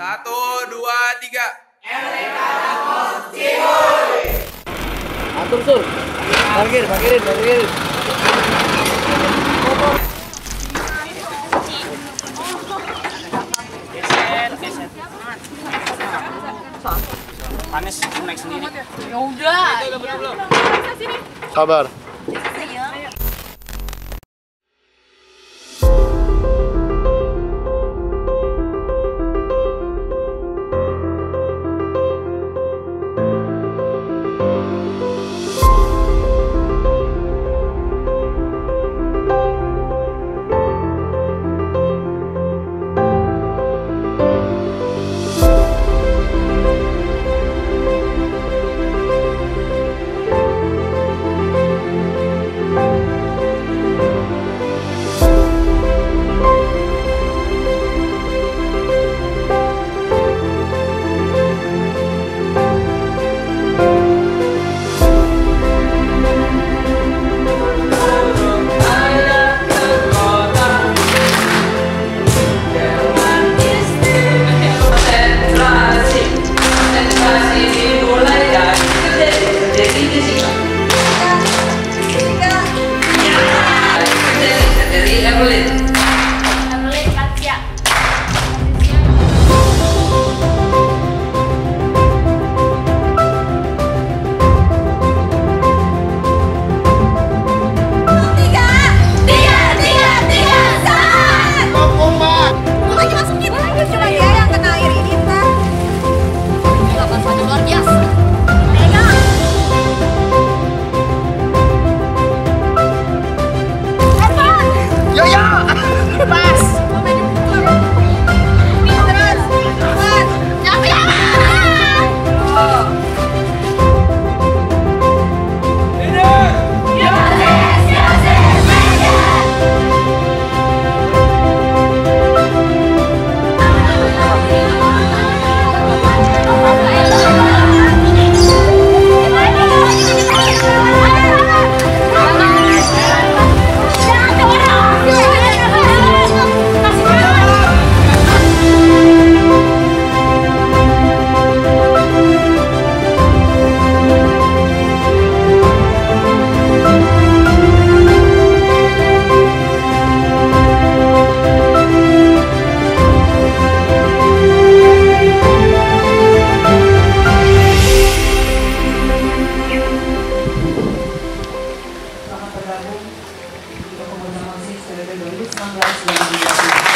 Satu, dua, tiga. Atur sur. Parkir, parkirin, parkirin. Panis naik sendiri. Ya udah. Sabar. Dengan 持